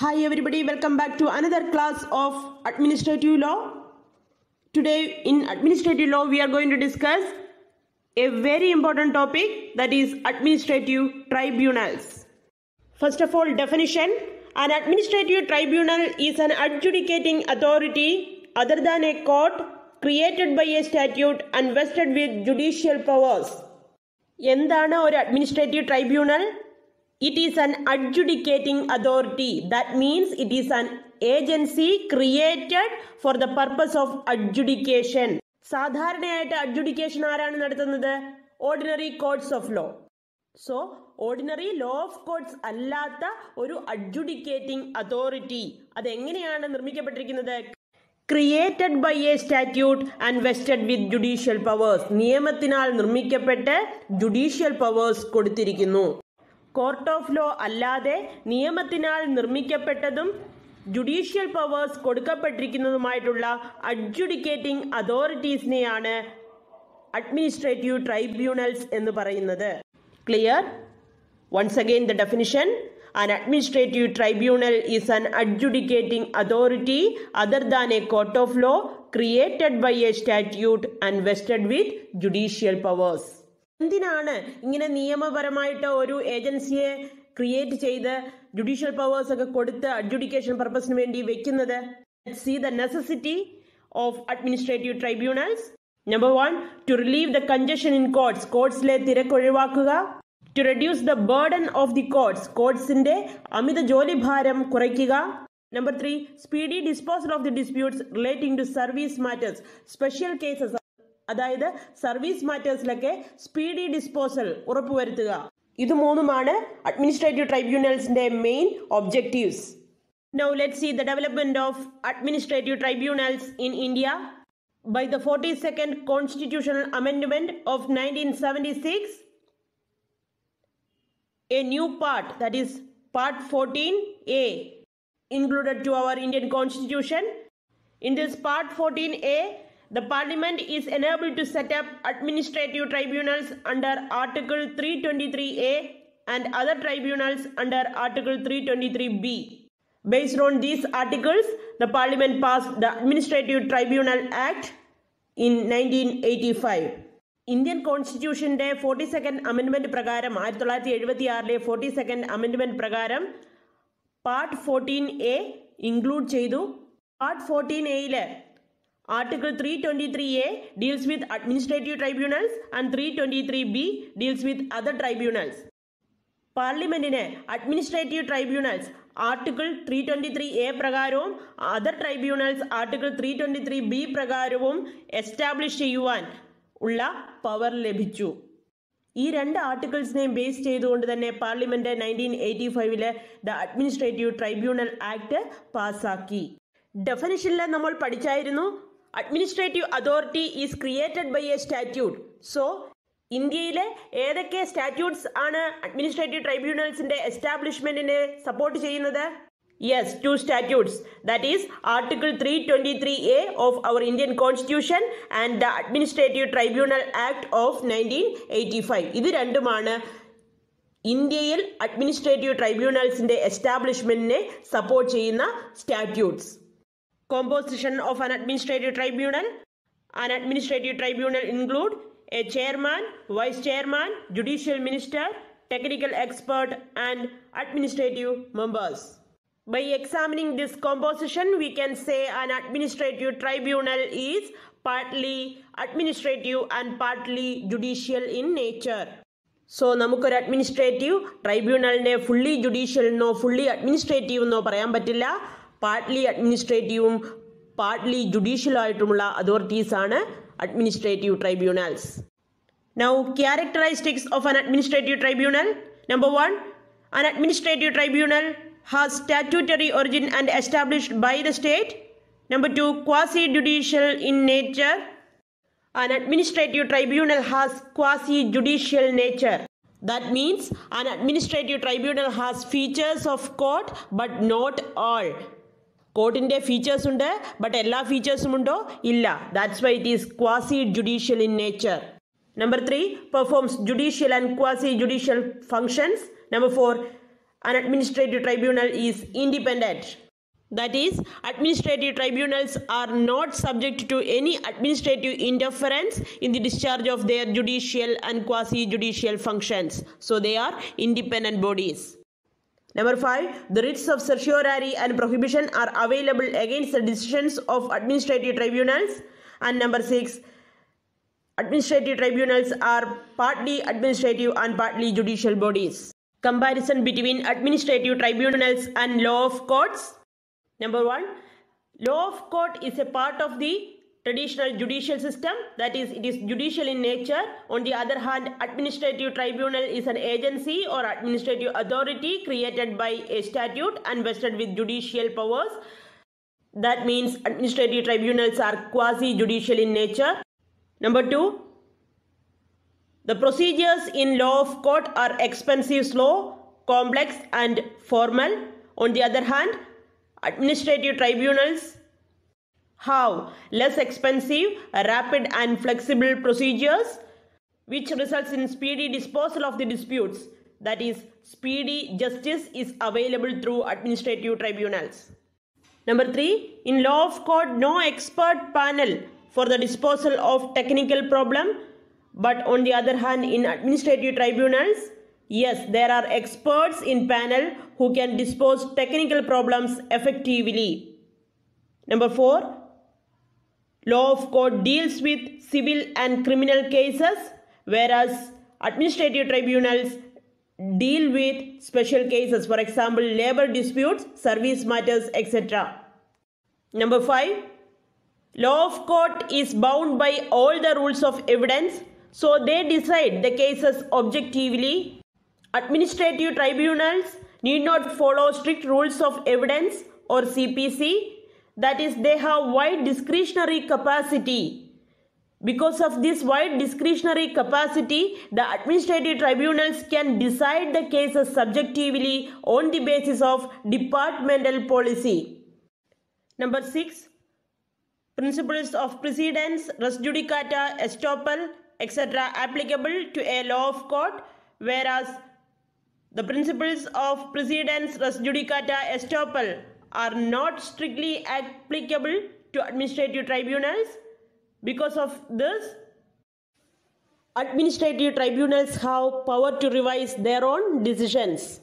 Hi everybody, welcome back to another class of administrative law. Today in administrative law we are going to discuss a very important topic that is administrative tribunals. First of all, definition an administrative tribunal is an adjudicating authority other than a court created by a statute and vested with judicial powers. എന്താണ് ഒരു administrative tribunal It is an adjudicating authority that means it is an agency created for the purpose of adjudication സാധാരണയായിട്ട് adjudication ആരാണ് നടത്തുന്നത്? Ordinary courts of law so ordinary law of courts അല്ലാത്ത ഒരു adjudicating authority അതെങ്ങനെയാണ് നിർമ്മിക്കപ്പെട്ടിരിക്കുന്നത്? Created by a statute and vested with judicial powers നിയമത്തിനാൽ നിർമ്മിക്കപ്പെട്ട് judicial powers കൊടുത്തിരിക്കുന്നു. Court of law അല്ലാതെ നിയമത്തിനാൽ നിർമ്മിക്കപ്പെട്ടതും ജുഡീഷ്യൽ പവേഴ്സ് കൊടുക്കപ്പെട്ടിരിക്കുന്നതുമായിട്ടുള്ള അഡ്ജുഡിക്കേറ്റിംഗ് അതോറിറ്റീസിനെയാണ് അഡ്മിനിസ്ട്രേറ്റീവ് ട്രൈബ്യൂണൽസ് എന്ന് പറയുന്നത്. Clear? Once again the definition An administrative tribunal is an adjudicating authority other than a court of law created by a statute and vested with judicial powers. എന്തിനാണ് ഇങ്ങനെ നിയമപരമായിട്ട് ഒരു ഏജൻസിയെ create ചെയ്ത് judicial powers ഒക്കെ കൊടുത്ത് അഡ്ജുഡിക്കേഷൻ പർപ്പസിന് വേണ്ടി വെക്കുന്നത്? See the necessity of administrative tribunals number one to relieve the congestion in courts കോർട്സിലെ തിരക്കൊഴിവാക്കുക to reduce the burden of the courts കോർട്സിന്റെ അമിത ജോലി ഭാരം കുറയ്ക്കുക. Number three speedy disposal of the disputes relating to service matters special cases അതായത് service മാറ്റേഴ്സിലൊക്കെ speedy disposal ഉറപ്പുവരുത്തുക. ഇത് മൂന്നുമാണ് administrative ട്രൈബ്യൂണൽസിന്റെ main objectives now let see the development of administrative tribunals in India by the forty second constitutional amendment of nineteen seventy six a new part that is part 14a included to our indian constitution. In this part 14a the parliament is enabled to set up administrative tribunals under article 323a and other tribunals under article 323b based on these articles the parliament passed the administrative tribunal act in 1985 Indian കോൺസ്റ്റിറ്റ്യൂഷന്റെ forty second അമെൻമെന്റ് പ്രകാരം ആയിരത്തി തൊള്ളായിരത്തി എഴുപത്തി ആറിലെ forty second അമെൻമെന്റ് പ്രകാരം part fourteen A include ചെയ്തു part fourteen എയില് with administrative tribunals and three twenty three B deals with other tribunals പാർലമെന്റിന് administrative tribunals article three twenty three A പ്രകാരവും other tribunals article three twenty three B പ്രകാരവും establish ചെയ്യുവാൻ ഉള്ള power ലഭിച്ചു. ഈ രണ്ട് ആർട്ടിക്കിൾസിനെയും base ചെയ്തുകൊണ്ട് തന്നെ parliament nineteen eighty ഫൈവിൽ the administrative tribunal act പാസാക്കി. ഡെഫനിഷനിൽ നമ്മൾ പഠിച്ചായിരുന്നു administrative authority is created by a statute so ഇന്ത്യയിലെ ഏതൊക്കെ സ്റ്റാറ്റ്യൂട്ട്സ് ആണ് അഡ്മിനിസ്ട്രേറ്റീവ് ട്രൈബ്യൂണൽസിന്റെ എസ്റ്റാബ്ലിഷ്മെന്റിനെ സപ്പോർട്ട് ചെയ്യുന്നത്? Yes two statutes that is article three twenty three A of our Indian constitution and the administrative tribunal act of nineteen eighty five ഇത് രണ്ടുമാണ് ഇന്ത്യയിൽ administrative ട്രൈബ്യൂണൽസിന്റെ എസ്റ്റാബ്ലിഷ്മെന്റിനെ സപ്പോർട്ട് ചെയ്യുന്ന statutes composition of an administrative tribunal an administrative tribunal include a chairman vice chairman judicial minister technical expert and administrative members By examining this composition, we can say an administrative tribunal is partly administrative and partly judicial in nature. So നമുക്കൊരു administrative ട്രൈബ്യൂണലിനെ fully judicial എന്നോ fully administrative എന്നോ പറയാൻ പറ്റില്ല. Partly അഡ്മിനിസ്ട്രേറ്റീവും partly judicial ആയിട്ടുമുള്ള authorities ആണ് administrative tribunals now characteristics of an administrative tribunal number one an administrative tribunal has statutory origin and established by the state. Number two, quasi judicial in nature. An administrative tribunal has quasi judicial nature. That means an administrative tribunal has features of court but not all. കോർട്ടിന്റെ features ഉണ്ട് but എല്ലാ ഫീച്ചേഴ്സും ഉണ്ടോ ഇല്ല that's why it is quasi judicial in nature number three performs judicial and quasi judicial functions number four an administrative tribunal is independent. That is, administrative tribunals are not subject to any administrative interference in the discharge of their judicial and quasi judicial functions. So, they are independent bodies. Number five, the writs of certiorari and prohibition are available against the decisions of administrative tribunals. And number six, administrative tribunals are partly administrative and partly judicial bodies. Comparison between administrative tribunals and law of courts. Number one, law of court is a part of the traditional judicial system that is it is judicial in nature. On the other hand administrative tribunal is an agency or administrative authority created by a statute and vested with judicial powers. That means administrative tribunals are quasi judicial in nature. Number 2 the procedures in law of court are expensive slow complex and formal. On the other hand administrative tribunals have less expensive, rapid and flexible procedures which results in speedy disposal of the disputes. That is, speedy justice is available through administrative tribunals. Number three, in law of court, no expert panel for the disposal of technical problem. But on the other hand, in administrative tribunals, yes, there are experts in panel who can dispose technical problems effectively. Number four, Law of court deals with civil and criminal cases, whereas administrative tribunals deal with special cases, for example, labor disputes, service matters, etc. Number five, law of court is bound by all the rules of evidence, so they decide the cases objectively. Administrative tribunals need not follow strict rules of evidence or CPC that is they have wide discretionary capacity. Because of this wide discretionary capacity the administrative tribunals can decide the cases subjectively on the basis of departmental policy. Number 6 principles of precedence res judicata estoppel etc applicable to a law of court whereas the principles of precedence res judicata estoppel are not strictly applicable to administrative tribunals. Because of this, administrative tribunals have power to revise their own decisions.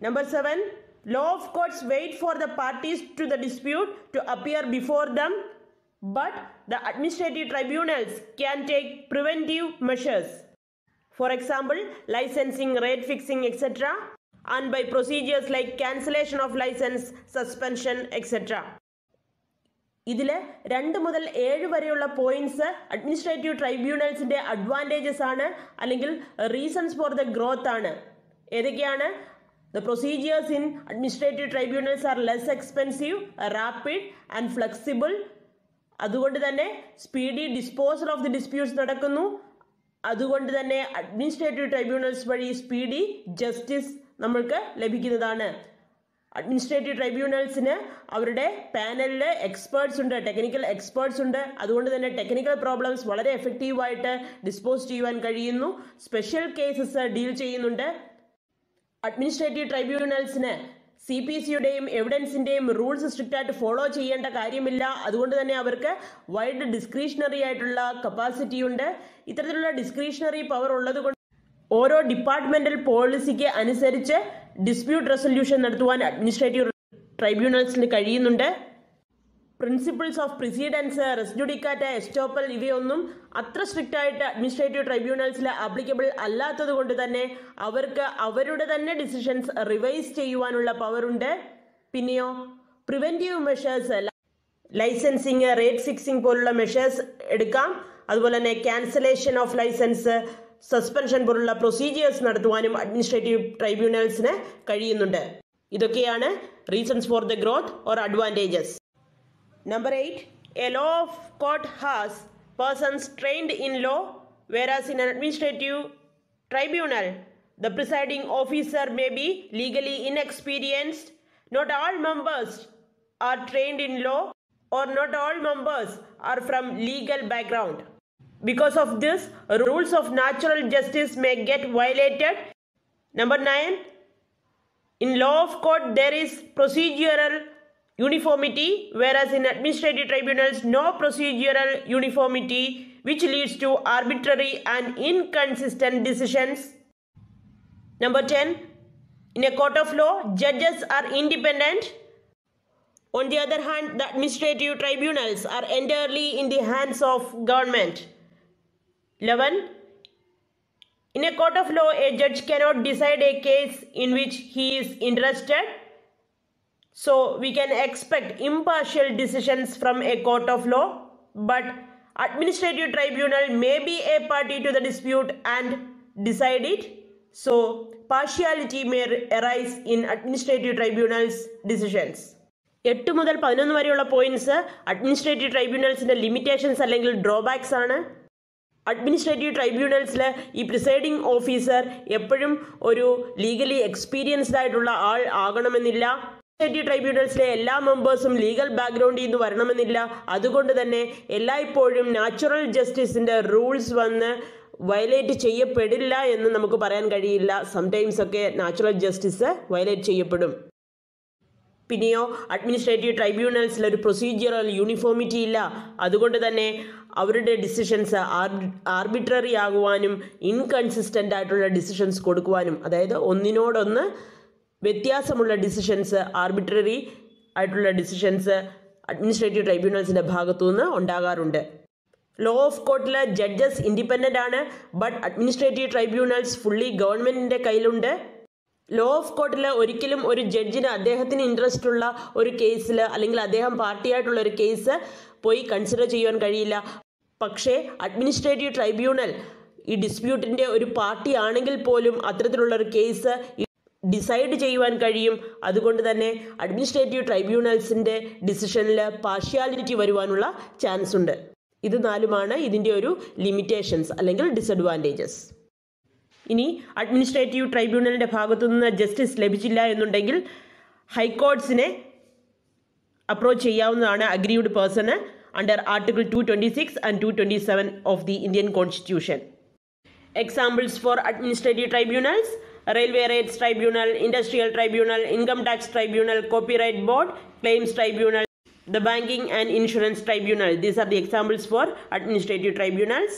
Number 7. Law of courts wait for the parties to the dispute to appear before them, but the administrative tribunals can take preventive measures. For example, licensing, rate fixing, etc and by procedures like cancellation of license, suspension, etc. ഇതിൽ രണ്ട് മുതൽ ഏഴ് വരെയുള്ള points administrative ട്രൈബ്യൂണൽസിന്റെ advantages ആണ് അല്ലെങ്കിൽ reasons for the growth ആണ്. ഏതൊക്കെയാണ്? The procedures in administrative tribunals are less expensive rapid and flexible അതുകൊണ്ട് തന്നെ speedy disposal of the disputes നടക്കുന്നു. അതുകൊണ്ട് തന്നെ അഡ്മിനിസ്ട്രേറ്റീവ് ട്രൈബ്യൂണൽസ് വഴി സ്പീഡി ജസ്റ്റിസ് നമ്മൾക്ക് ലഭിക്കുന്നതാണ്. അഡ്മിനിസ്ട്രേറ്റീവ് ട്രൈബ്യൂണൽസിന് അവരുടെ പാനലിൽ എക്സ്പേർട്സ് ഉണ്ട് ടെക്നിക്കൽ എക്സ്പേർട്സ് ഉണ്ട്. അതുകൊണ്ട് തന്നെ ടെക്നിക്കൽ പ്രോബ്ലംസ് വളരെ എഫക്റ്റീവായിട്ട് ഡിസ്പോസ് ചെയ്യുവാൻ കഴിയുന്നു. സ്പെഷ്യൽ കേസസ് ഡീൽ ചെയ്യുന്നുണ്ട്. അഡ്മിനിസ്ട്രേറ്റീവ് ട്രൈബ്യൂണൽസിന് സി പി സിയുടെയും എവിഡൻസിന്റെയും റൂൾസ് സ്ട്രിക്റ്റ് ആയിട്ട് ഫോളോ ചെയ്യേണ്ട കാര്യമില്ല. അതുകൊണ്ട് തന്നെ അവർക്ക് വൈഡ് ഡിസ്ക്രിഷണറി ആയിട്ടുള്ള കപ്പാസിറ്റി ഉണ്ട്. ഇത്തരത്തിലുള്ള ഡിസ്ക്രിഷണറി പവർ ഉള്ളത് ഓരോ ഡിപ്പാർട്ട്മെന്റൽ പോളിസിക്ക് അനുസരിച്ച് ഡിസ്പ്യൂട്ട് റെസൊല്യൂഷൻ നടത്തുവാൻ അഡ്മിനിസ്ട്രേറ്റീവ് ട്രൈബ്യൂണൽസിന് കഴിയുന്നുണ്ട്. Principles of precedents res judicata estoppel ഇവയൊന്നും അത്ര സ്ട്രിക്റ്റ് ആയിട്ട് അഡ്മിനിസ്ട്രേറ്റീവ് ട്രൈബ്യൂണൽസിൽ ആപ്ലിക്കബിൾ അല്ലാത്തത് കൊണ്ട് തന്നെ അവർക്ക് അവരുടെ തന്നെ ഡിസിഷൻസ് റിവൈസ് ചെയ്യുവാനുള്ള പവറുണ്ട്. പിന്നെയോ preventive measures licensing rate fixing പോലുള്ള മെഷേഴ്സ് എടുക്കാം. അതുപോലെ തന്നെ ക്യാൻസലേഷൻ ഓഫ് ലൈസൻസ് സസ്പെൻഷൻ പോലുള്ള പ്രൊസീജിയേഴ്സ് നടത്തുവാനും അഡ്മിനിസ്ട്രേറ്റീവ് ട്രൈബ്യൂണൽസിന് കഴിയുന്നുണ്ട്. ഇതൊക്കെയാണ് reasons for the growth or advantages number eight a law of court has persons trained in law whereas in administrative tribunal the presiding officer may be legally in inexperienced not all members are trained in law or not all members are from legal background Because of this, rules of natural justice may get violated. Number 9. In law of court, there is procedural uniformity, whereas in administrative tribunals, no procedural uniformity, which leads to arbitrary and inconsistent decisions. Number 10. In a court of law, judges are independent. On the other hand, the administrative tribunals are entirely in the hands of government. 11. In a court of law, a judge cannot decide a case in which he is interested. So, we can expect impartial decisions from a court of law, but administrative tribunal may be a party to the dispute and decide it. So, partiality may arise in administrative tribunals decisions. എട്ട് മുതൽ പതിനൊന്ന് വരെയുള്ള points administrative ട്രൈബ്യൂണൽസിന്റെ limitations അല്ലെങ്കിൽ drawbacks ആണ് administrative ട്രൈബ്യൂണൽസിൽ ഈ presiding officer എപ്പോഴും ഒരു ലീഗലി എക്സ്പീരിയൻസ്ഡ് ആയിട്ടുള്ള ആൾ ആകണമെന്നില്ല. അഡ്മിനിസ്ട്രേറ്റീവ് ട്രൈബ്യൂണൽസിലെ എല്ലാ മെമ്പേഴ്സും ലീഗൽ ബാക്ക്ഗ്രൗണ്ടിൽ നിന്ന് വരണമെന്നില്ല. അതുകൊണ്ട് തന്നെ എല്ലായ്പ്പോഴും നാച്ചുറൽ ജസ്റ്റിസിന്റെ റൂൾസ് വന്ന് വയലേറ്റ് ചെയ്യപ്പെടില്ല എന്ന് നമുക്ക് പറയാൻ കഴിയില്ല. സംടൈംസ് ഒക്കെ നാച്ചുറൽ ജസ്റ്റിസ് വയലേറ്റ് ചെയ്യപ്പെടും. പിന്നെയോ അഡ്മിനിസ്ട്രേറ്റീവ് ട്രൈബ്യൂണൽസിൽ ഒരു പ്രൊസീജിയറൽ യൂണിഫോമിറ്റി ഇല്ല. അതുകൊണ്ട് തന്നെ അവരുടെ ഡിസിഷൻസ് ആർബിട്രറി ആകുവാനും ഇൻകൺസിസ്റ്റന്റ് ആയിട്ടുള്ള ഡിസിഷൻസ് കൊടുക്കുവാനും അതായത് ഒന്നിനോടൊന്ന് വ്യത്യാസമുള്ള ഡിസിഷൻസ് ആർബിട്രറി ആയിട്ടുള്ള ഡിസിഷൻസ് അഡ്മിനിസ്ട്രേറ്റീവ് ട്രൈബ്യൂണൽസിന്റെ ഭാഗത്തുനിന്ന് ഉണ്ടാകാറുണ്ട്. ലോ ഓഫ് കോർട്ടിലെ ജഡ്ജസ് ഇൻഡിപെൻഡന്റ് ആണ് ബട്ട് അഡ്മിനിസ്ട്രേറ്റീവ് ട്രൈബ്യൂണൽസ് ഫുള്ളി ഗവൺമെന്റിന്റെ കയ്യിലുണ്ട്. ലോ ഓഫ് കോർട്ടിൽ ഒരിക്കലും ഒരു ജഡ്ജിന് അദ്ദേഹത്തിന് ഇൻട്രസ്റ്റ് ഉള്ള ഒരു കേസിൽ അല്ലെങ്കിൽ അദ്ദേഹം പാർട്ടിയായിട്ടുള്ള ഒരു കേസ് പോയി കൺസിഡർ ചെയ്യുവാൻ കഴിയില്ല. പക്ഷേ അഡ്മിനിസ്ട്രേറ്റീവ് ട്രൈബ്യൂണൽ ഈ ഡിസ്പ്യൂട്ടിന്റെ ഒരു പാർട്ടി ആണെങ്കിൽ പോലും അത്തരത്തിലുള്ള ഒരു കേസ് ഡിസൈഡ് ചെയ്യുവാൻ കഴിയും. അതുകൊണ്ട് തന്നെ അഡ്മിനിസ്ട്രേറ്റീവ് ട്രൈബ്യൂണൽസിന്റെ ഡിസിഷനിൽ പാർഷ്യാലിറ്റി വരുവാനുള്ള ചാൻസ് ഉണ്ട്. ഇത് നാലുമാണ് ഇതിന്റെ ഒരു ലിമിറ്റേഷൻസ് അല്ലെങ്കിൽ ഡിസഡ്വാന്റേജസ് ഇനി അഡ്മിനിസ്ട്രേറ്റീവ് ട്രൈബ്യൂണലിന്റെ ഭാഗത്തുനിന്ന് ജസ്റ്റിസ് ലഭിച്ചില്ല എന്നുണ്ടെങ്കിൽ ഹൈക്കോർട്സിനെ അപ്രോച്ച് ചെയ്യാവുന്നതാണ് aggrieved person under article two twenty six and two twenty seven of the Indian constitution examples for administrative tribunals railway rates tribunal industrial tribunal income tax tribunal copyright board claims tribunal the banking and insurance tribunal these are the examples for administrative tribunals.